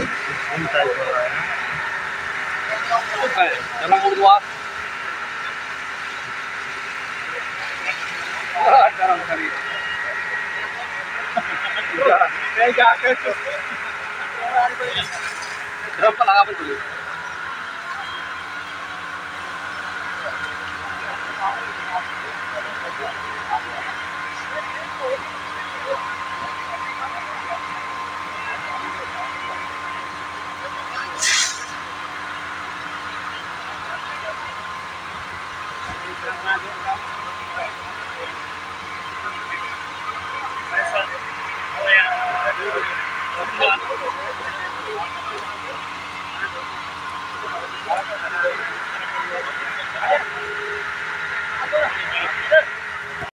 इन type हो रहा है Jangan berdua. Jarang sekali. मैं जाकर Berapa lah apa dulu?